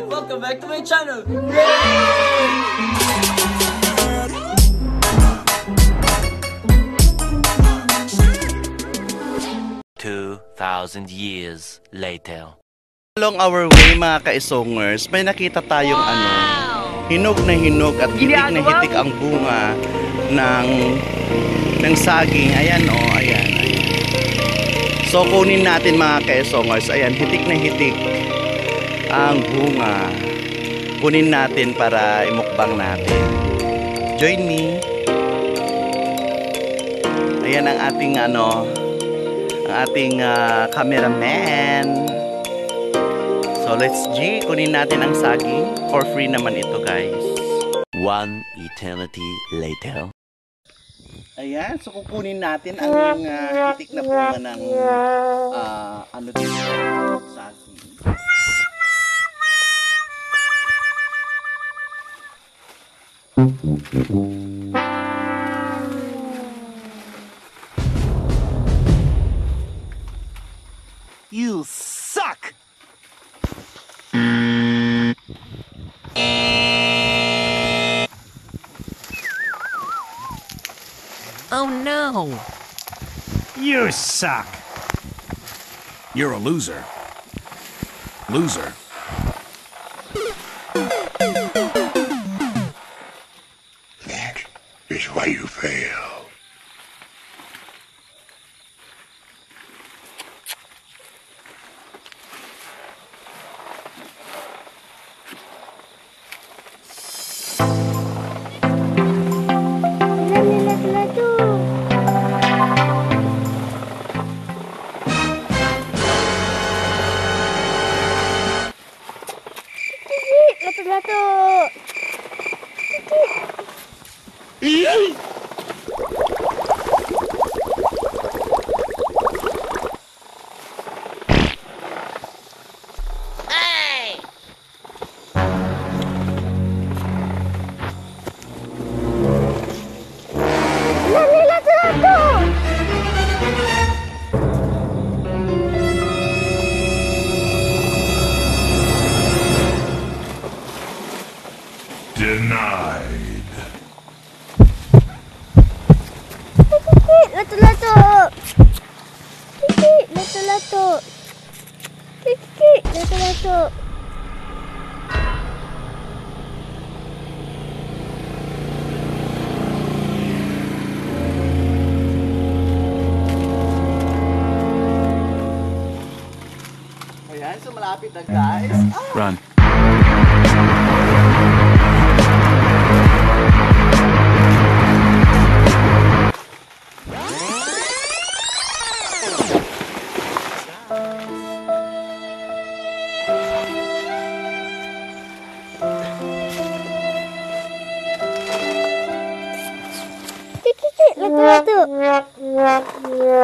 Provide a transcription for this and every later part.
and welcome back to my channel! 2,000 years later. Along our way mga kaisongers, may nakita tayong ano, hinog na hinog at hitik na hitik ang bunga ng ng saging. Ayan oh, ayan, ayan. So kunin natin mga kaisongers, ayan, hitik na hitik ang bunga. Kunin natin para imukbang natin. Join me. Ayan ang ating ano, ang ating ah, cameraman. So let's G, kunin natin ang saging. For free naman ito guys. One eternity later. Ayan, so kukunin natin ang uh, hitik na bunga ng ah, ano dito, saging. You suck! Oh no! You suck. You're a loser. Loser. You fail. E aí? Malapit na guys. Ah, Run. Kiki, lato-lato. Kiki,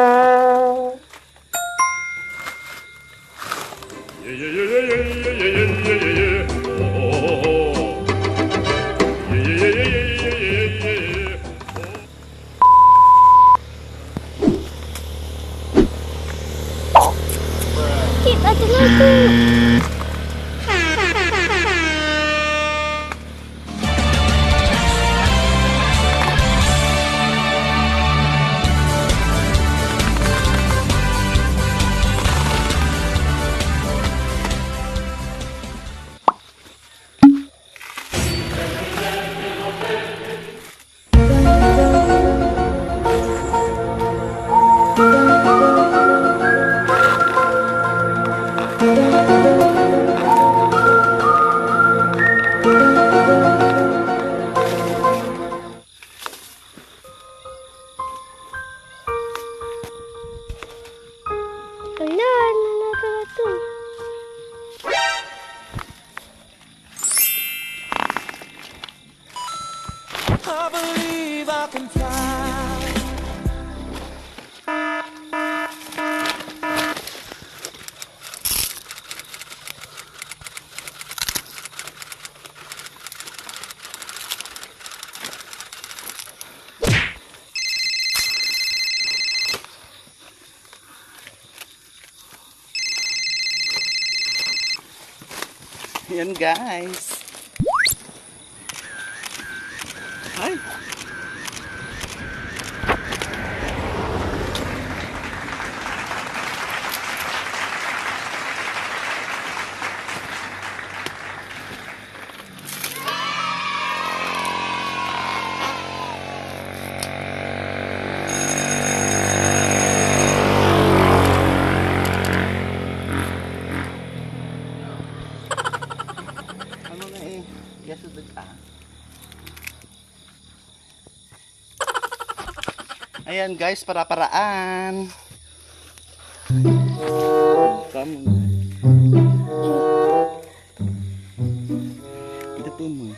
I believe I can fly. And guys. Ay. Ano yan guys, para-paraan. Come on. Ito po mo.